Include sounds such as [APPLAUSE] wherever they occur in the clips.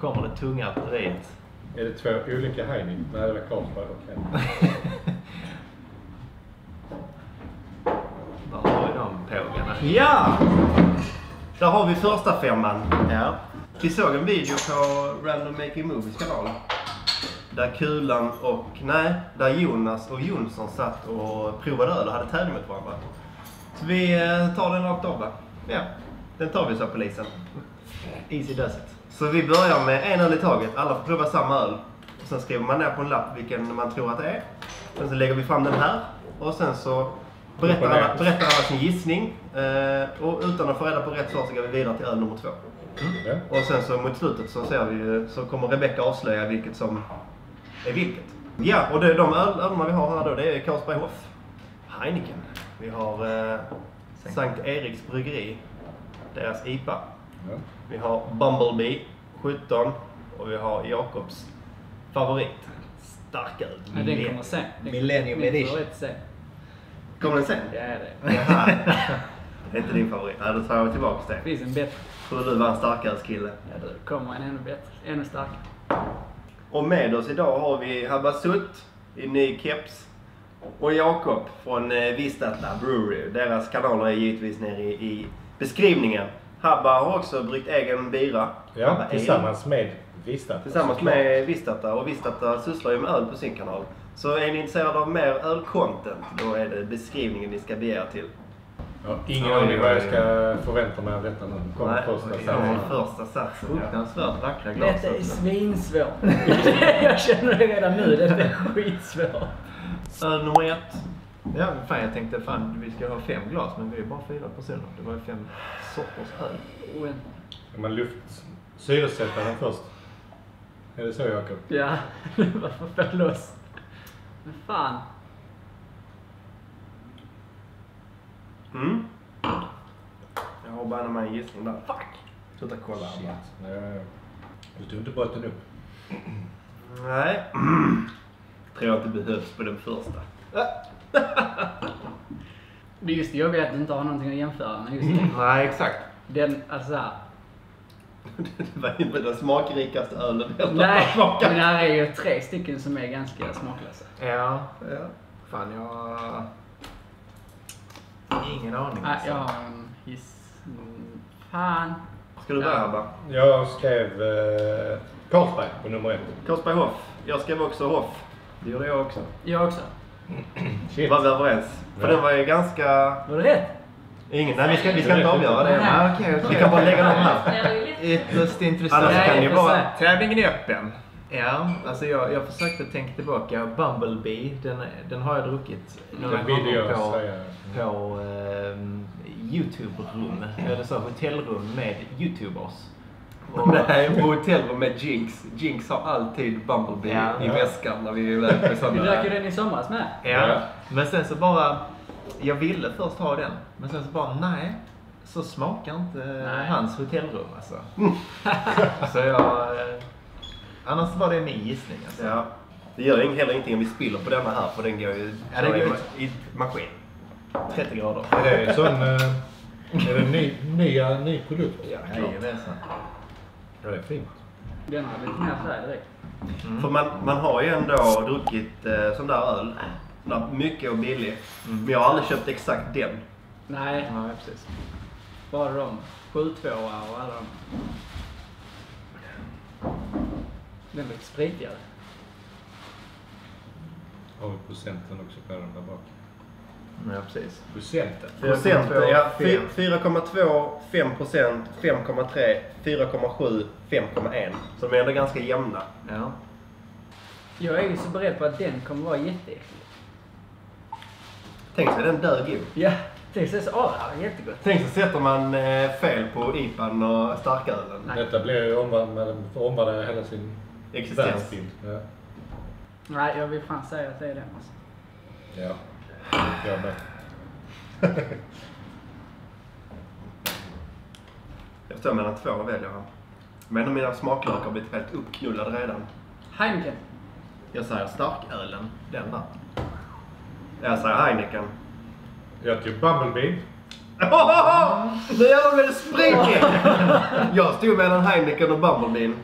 kommer det tunga artilleriet. Är det två olika Heineken? Nej, det var Carlsberg. Okej. [LAUGHS] Där har vi de pågarna. Ja! Där har vi första femman. Ja. Vi såg en video på Random Making Movies kanal. Där Kulan och, nej, där Jonas och Jonsson satt och provade öl och hade tävling mot varandra. Så vi eh, tar den rakt av va? Ja, den tar vi sa polisen. Easy does it. Så vi börjar med en öl i taget. Alla får prova samma öl. Och sen skriver man ner på en lapp vilken man tror att det är. Sen så lägger vi fram den här. Och sen så berättar alla, berättar alla sin gissning. Eh, och utan att få reda på rätt svar så går vi vidare till öl nummer två. Ja. Och sen så mot slutet så ser vi så kommer Rebecca avslöja vilket som är vilket. Ja, och det, de öl- ölerna vi har här då det är Carlsberg Hoff, Heineken. Vi har eh, Sankt Eriks Bryggeri, deras IPA. Ja. Vi har Bumblebee 17 och vi har Jakobs favorit, starköl. Ja, den kommer sen. Den- Millennium edition. sen. Kommer den sen? Det är det. Är inte din favorit. Ja, då tar jag tillbaka Det finns en bättre. Tror du var en starkölskille. Ja, det kommer en ännu bättre. Ännu starkare. Och med oss idag har vi Habasut i ny keps. Och Jakob från eh, Vistatla Brewery. Deras kanaler är givetvis nere i, i beskrivningen. Habba har också bryggt egen bira. Habba ja, Ale. tillsammans med Vista. Tillsammans med Vistata. Och Vistata sysslar ju med öl på sin kanal. Så är ni intresserade av mer ölcontent, då är det beskrivningen ni ska begära till. Ja, ingen aning vad jag ska förvänta mig av detta nu. Kommer Nej, första det är första satsen. Fruktansvärt vackra glas. Detta är svinsvårt. [LAUGHS] jag känner det redan nu. Detta är skitsvårt. Öl nummer ett. Ja, fan jag tänkte fan vi ska ha fem glas men vi är bara fyra personer. Det var ju fem sorters öl. En- Ska man luft... syresätta den först? Är det så Jakob? Ja, [LAUGHS] varför få loss? Men fan. Mm. Jag har bara mig en gissning där. Fuck! Sluta kolla. Shit. Abba. Ja, ja, ja. Du tog inte botten upp? Nej. [CLEARS THROAT] Tror jag inte behövs på den första. [LAUGHS] Det är just det jobbiga att du inte har någonting att jämföra med. Just det. Nej, exakt. Den, alltså såhär. Det [LAUGHS] var inte den smakrikaste ölen jag Nej, men här är ju tre stycken som är ganska smaklösa. Ja, Ja. fan jag... Ingen aning Nej, alltså. jag har en hiss... mm, Fan. Ska du börja Abba? Jag skrev eh, Carlsberg på nummer ett. Korsberg Hoff. Jag skrev också Hoff. Det gjorde jag också. Jag också. Shit. Var vi överens? För den var ju ganska... Var det rätt? Ingen... Nej, vi ska, vi ska inte avgöra det. Ja, okej, Vi okej. kan bara lägga dem här. Det ju Ytterst intressant. Annars Nej, kan det vara... sig. Tävlingen är öppen. Ja, alltså jag, jag försökte tänka tillbaka. Bumblebee, den, den har jag druckit några gånger på, på ehm, Youtube-rum. Eller så hotellrum med Youtubers. Och- [LAUGHS] Nej, på hotellrum med Jinx. Jinx har alltid Bumblebee Ja. i Ja. väskan när vi är iväg på Vi sådana... drack ju den i somras med. Ja. Ja. Men sen så bara, jag ville först ha den. Men sen så bara, nej. Så smakar inte Nej. hans hotellrum alltså. [LAUGHS] så jag, eh, annars var det min gissning alltså. Ja. Det gör heller ingenting om vi spiller på denna här för den går ju Ja, den går i i maskin. 30 grader. Är det en sån... Eh, [LAUGHS] är det en ny, nya, ny produkt? Ja, Jajamensan. Ja, det är fint. Den har lite mer färg direkt. Mm. För man, man har ju ändå druckit eh, sån där öl. Sån där mycket och billig. Mm. Men jag har aldrig köpt exakt den. Nej, Ja, precis. bara de. 7 2 och alla de. Den är lite spritigare. Har vi procenten också på den där bak? Ja, precis. Procenten? Procent, 4,2, ja. fem. fy- 4,2, 5 procent, 5,3, 4,7, 5,1. Så de är ändå ganska jämna. Ja. Jag är ju så beredd på att den kommer vara jätteäcklig. Tänk sig den dög god. Ja, det ser så... Åh, jättegott. Tänk så sätter man eh, fel på IPAn och starkölen. Nej. Detta blir ju omvandlat, får omvandla hela sin Existens. Ja. Nej, jag vill fan säga att det är den alltså. ja. Jag med. Jag står mellan två och väljer. Men om mina smaklökar har blivit helt uppknullade redan. Heineken. Jag säger starkölen, den där. Jag säger Heineken. Jag tog Bumblebee. Nu jävlar blev det springning! Jag stod mellan Heineken och Bumblebee.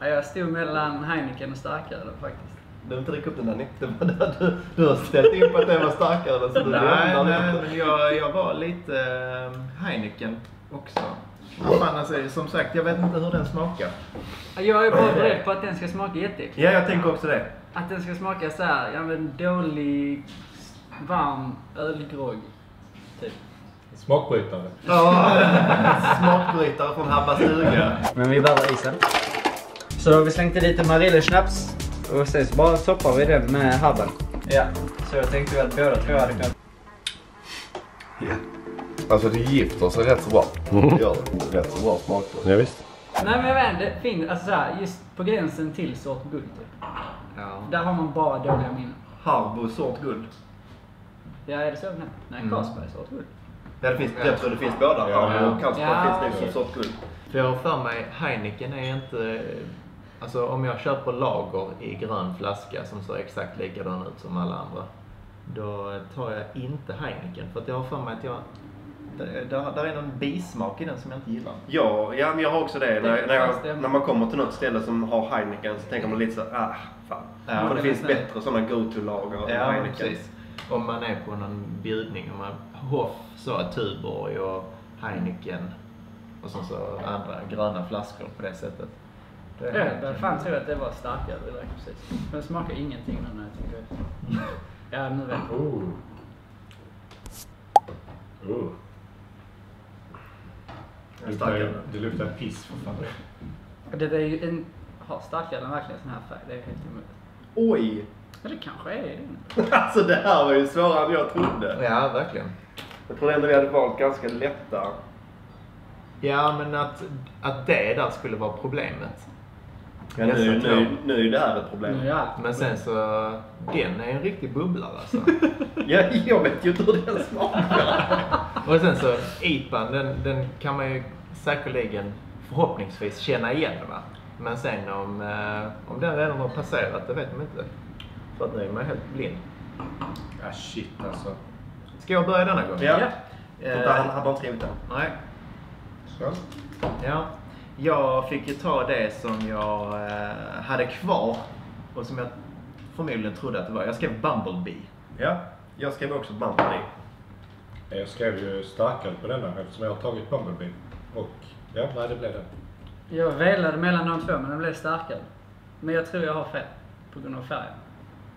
Ja, Jag stod mellan Heineken och starköl faktiskt. Du vill inte dricka upp den där [LAUGHS] du, du har ställt in på att den var starkare. Så du Nej, nej, men jag, jag var lite eh, Heineken också. Fan, alltså, som sagt, jag vet inte hur den smakar. Jag är bara beredd på att den ska smaka jätteäckligt. Ja, jag tänker också det. Att den ska smaka så här, ja men dålig, varm ölgrogg. Typ. Smakbrytare. Ja, [LAUGHS] smakbrytare från Habba. Men vi behöver isen. Så då har vi slängt i lite Marille-snaps. Och sen så bara toppar vi den med habben. Ja, så jag tänkte att båda tror jag hade kunnat... Ja. Alltså det gifter sig rätt så bra. Det gör det. Rätt så bra smak på det. Ja, visst. Nej men jag vet inte, det finns, alltså så här, just på gränsen till sort guld typ. Ja. Där har man bara dåliga minnen. Harbo sort guld. Ja, är det så? Nej, Nej Mm. Carlsberg sort guld. Ja, det finns, jag tror det finns båda. Ja. Harbo och Carlsberg Ja, finns nog som sort guld. För jag har för mig, Heineken är inte... Alltså om jag köper lager i grön flaska som ser exakt likadan ut som alla andra. Då tar jag inte Heineken. För att jag har för mig att jag... Där, där, där är någon bismak i den som jag inte gillar. Ja, ja men jag har också det. När, när, det- jag, när man kommer till något ställe som har Heineken så tänker man lite så ah, fan. Ja, För det det finns bättre sådana go-to-lager än Ja, Heineken. precis. Om man är på någon bjudning, om man Hoff, så Tuborg och Heineken och sen så andra gröna flaskor på det sättet. Jag började fan tro att det var starkare direkt precis. Men det smakar ingenting nu när jag tänker efter. Ja, nu vet jag. Oh. Oh. Det luktar, det luktar piss för fan. Det är ju en... Har starkölen verkligen sån här färg? Det är helt emot. Oj! Ja, det kanske är det. [LAUGHS] Alltså det här var ju svårare än jag trodde. Ja, verkligen. Jag trodde ändå vi hade valt ganska lätta. Ja, men att, att det där skulle vara problemet. Ja, nu, nu, nu är det här ett problem. Nu är allt Men sen så, den är en riktig bubblare alltså. [LAUGHS] Ja, jag vet ju inte hur den smakar. [LAUGHS] Och sen så, IPAn, den, den kan man ju säkerligen förhoppningsvis känna igen va. Men sen om, eh, om den redan har passerat, det vet man inte. För att nu är man helt blind. Ah shit alltså. Ska jag börja denna gång? Ja. Eh, Vänta, han hade inte skrivit den. Nej. Så. Ja. Jag fick ju ta det som jag eh, hade kvar och som jag förmodligen trodde att det var. Jag skrev Bumblebee. Ja, jag skrev också Bumblebee. Jag skrev ju starkare på denna eftersom jag har tagit Bumblebee. Och ja, nej det blev den. Jag velade mellan de två men den blev starkare. Men jag tror jag har fel. På grund av färgen.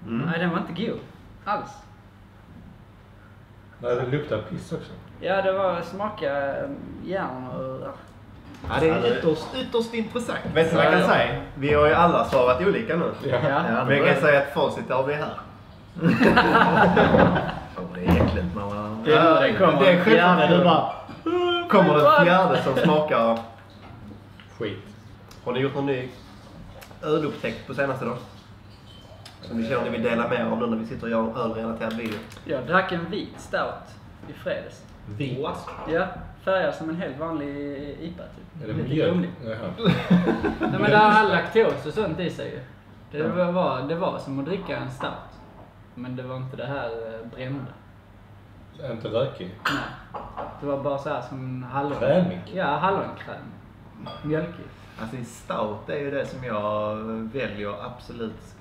Mm. Nej, den var inte god. Alls. Nej, det luktar piss också. Ja, det var smaka eh, järn och... Ja, det är Alltså- ytterst, ytterst intressant. Vet du vad jag kan säga? Vi har ju alla svarat olika nu. Ja. Ja. Ja, Men jag kan säga att facit har vi här. Det är äckligt när man... Det är nu det kommer. Det är Fjärde. du bara... Kommer den fjärde som smakar... Skit. Har ni gjort någon ny ölupptäckt på senaste då? Som ni känner ni vill dela med er av nu när vi sitter och gör en ölrelaterad video? Jag drack en vit stout i fredags. Vit. Ja, färgad som en helt vanlig IPA typ. Är det Lite mjöl? grumlig. Jaha. Nej [LAUGHS] men det har laktos och sånt i sig ju. Det var, det var som att dricka en stout. Men det var inte det här eh, brända. Inte rökig. Nej. Det var bara så här som hallon... Krämig? Ja, hallonkräm. Mjölkig. Alltså stout är ju det som jag väljer absolut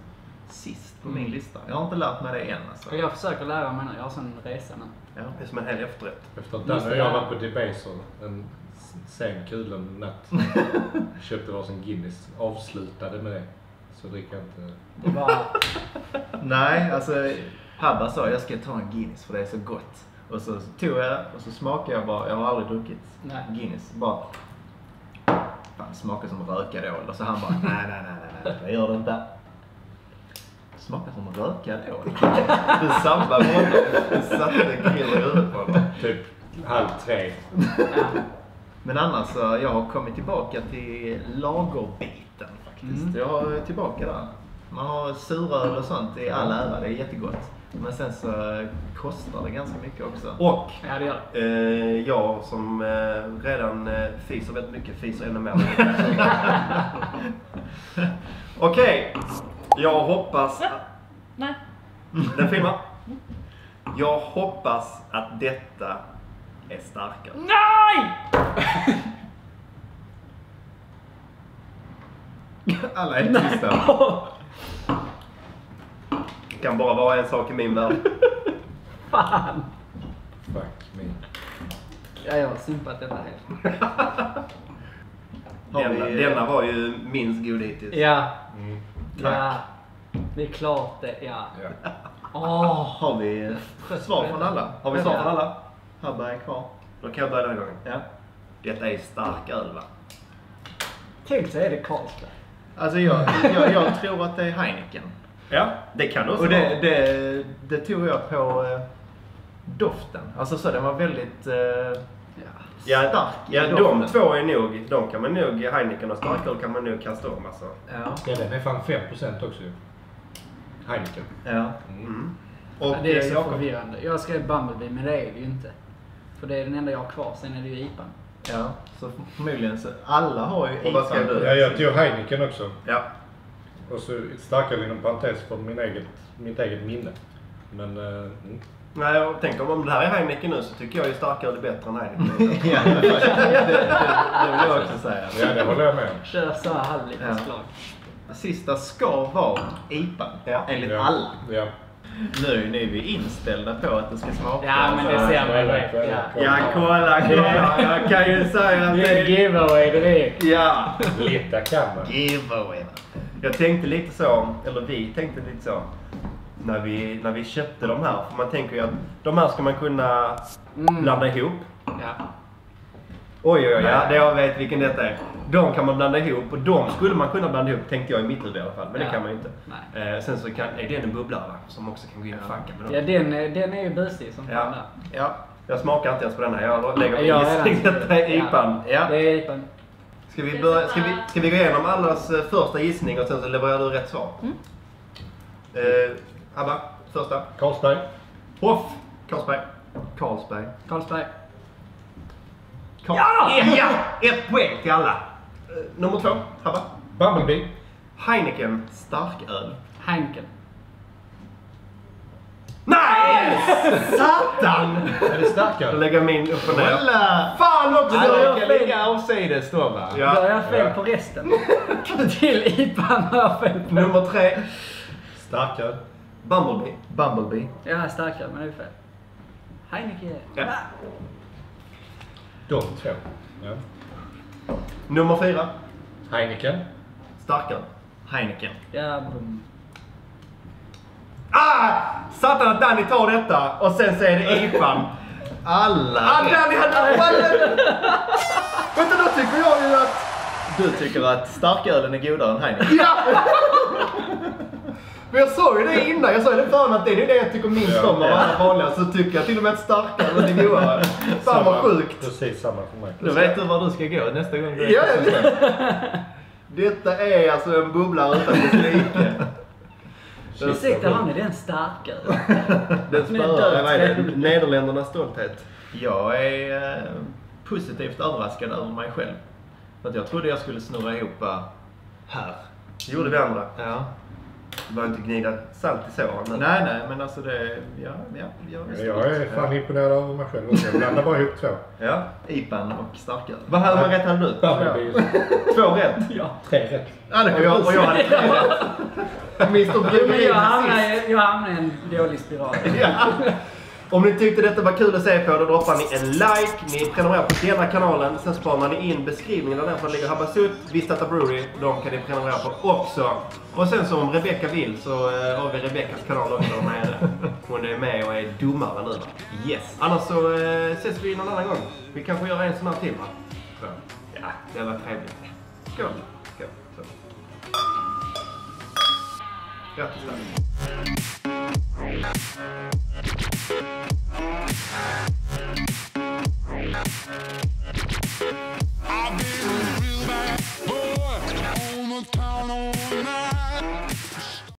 sist på min Mm. lista. Jag har inte lärt mig det än alltså. Jag försöker lära mig nu. Jag har sån resa nu. Ja. Det är som en hel efterrätt. Efter att Just Dan och jag var på Debaser en sen kulen natt. [LAUGHS] Köpte varsin Guinness. Avslutade med det. Så dricker jag inte... Det var... Nej, alltså Habba sa jag ska ta en Guinness för det är så gott. Och så tog jag och så smakade jag bara, jag har aldrig druckit Nej. Guinness. Bara, fan smakar som rökad ål. Och så han bara, nej, nej, nej, nej, nej, det gör det inte. Smakar som rökad ål. Du sabbade på honom. Du satte grill i huvudet på honom. Typ halv tre. Ja. Men annars så, jag har kommit tillbaka till lagerbiten faktiskt. Mm. Jag är tillbaka där. Man har suröl och sånt i all ära, det är jättegott. Men sen så kostar det ganska mycket också. Och ja, det gör det. eh, jag som eh, redan eh, fiser väldigt mycket fiser ännu mer. [LAUGHS] Okej. Jag hoppas... att- Nej. Den filmar. Jag hoppas att detta är starkare. Nej! Alla är tysta. Det kan bara vara en sak i min värld. Fan! Fuck me. Ja, jag har simpat detta helt. Har Denna, denna var ju minst god hittills. Ja. Ja. Det är klart det, ja. Ja. Åh! Har vi svar från alla? Har vi svar från alla? Habba är kvar. Då kan jag börja den här gången. Ja. Detta är stark öl va? Tänk så är det Karlstad. Alltså jag, jag, jag tror att det är Heineken. Ja, det kan det också Och det, vara. det, det tog jag på eh, doften. Alltså så den var väldigt eh, Ja, stark ja de doften. två är nog, de kan man nog, Heineken och starköl kan man nog kasta om alltså. Ja. Ja, den är fan 5% också ju. Heineken. ja. Mm. Och Ja, det är eh, så förvirrande. Jag skrev Bumblebee, men det är det ju inte. För det är den enda jag har kvar, sen är det ju IPAn. Ja, så förmodligen så. Alla har ju Och vad ska IPA. du? Ja, jag tog Heineken också. Ja. Och så starköl inom parentes för min eget, mitt eget minne. Men... eh, mm. Nej, jag tänker om det här är Heineken nu så tycker jag ju starköl är bättre än Heineken. [LAUGHS] ja, det, [LAUGHS] det, det vill jag också säga. Ja, det håller jag med om. Kör så här halvliterslag. Sista ska vara IPA, Ja. enligt Ja. alla. Ja. Nu är ni ju inställda på att det ska smaka. Ja, men det ser man Ja, direkt. ja, Ja. ja. Ja, kolla, kolla. Jag kan ju säga att Det är giveaway direkt. Ja. Lite kan man. Giveaway. Jag tänkte lite så, eller vi tänkte lite så. När vi, när vi köpte de här. För man tänker ju att de här ska man kunna Mm. blanda ihop. Ja. Oj, oj, oj, ja, det jag vet vilken detta är. De kan man blanda ihop och de skulle man kunna blanda ihop, tänkte jag i mitt huvud i alla fall. Men det Ja. kan man ju inte. Eh, sen så kan, är den en bubblare va? Som också kan gå in och fucka med dem. Ja, den, är- den är ju busig som Ja. Ja. Jag smakar inte ens på den här. Jag lägger min gissning. Detta är. IPAn. Ja. Det är IPAn. Ska vi, börja, ska, vi, ska vi gå igenom allas eh, första gissning och sen så levererar du rätt svar? Mm. Eh, Abba, första. Carlsberg. Hoff, Carlsberg. Carlsberg. Carlsberg. Carl- Ja! ja! Ett poäng till alla. Eh, nummer två, Habba. Bumblebee. Heineken. Starköl. Heineken. Nej! Satan! Är det Jag starköl? lägger min upp och ner. Kolla! Fan också! Alla jag kan ligga avsides då va? Ja. Då har jag fel på resten. Till IPAn har jag fel på. Nummer tre, Starköl. Bumblebee. Bumblebee. Jag är starkare, men det är fel. Heineken. Ja. De två. Ja. Nummer fyra, Heineken. starköl. Heineken. Ja, boom. Ah! Satan att Danny tar detta och sen är det IPAn. Alla Ah. Danny hade... Vänta, då tycker jag ju att... Du tycker att starkölen är godare än Heineken? Ja! [LAUGHS] Men jag sa ju det innan. Jag sa ju det förut att det är det jag tycker minst om av alla vanliga. Så tycker jag till och med att starköl är godare. Fan vad sjukt. Precis samma för mig. Då vet du var du ska gå nästa gång du är Ja. Detta är alltså en bubblare utan dess like. Ursäkta han är den starkare. [LAUGHS] Den spöar, vad är det? Nederländernas stolthet. Jag är eh, positivt överraskad över mig själv. För att jag trodde jag skulle snurra ihop eh, här. Det gjorde vi andra. Ja. Du behöver inte gnida salt i såren. men- Nej, nej, men alltså det... Ja, ja, jag, Men Jag är fan imponerad över mig själv också. Jag blandar bara ihop två. Ja. IPAn och starköl. Vad hade man rätt du? Bumblebee. Två rätt. Ja. Tre rätt. Ja, det Och jag, och jag hade tre rätt. Mr [LAUGHS] Bjurelin jag i- jag hamnar i en dålig spiral. Ja. Om ni tyckte detta var kul att se på, då droppar ni en like. Ni prenumererar på denna kanalen. Sen sparar ni in beskrivningen av den för ligger Habasut, Vistata Brewery. De kan ni prenumerera på också. Och sen så om Rebecca vill så eh, har vi Rebeccas kanal också där nere. Hon är med och är domare nu va? Yes. Annars så eh, ses vi någon annan gång. Vi kanske gör en sån här till va? Ja, det var trevligt. Skål. Skål. Så. Grattis I've been a real bad boy on the town all night.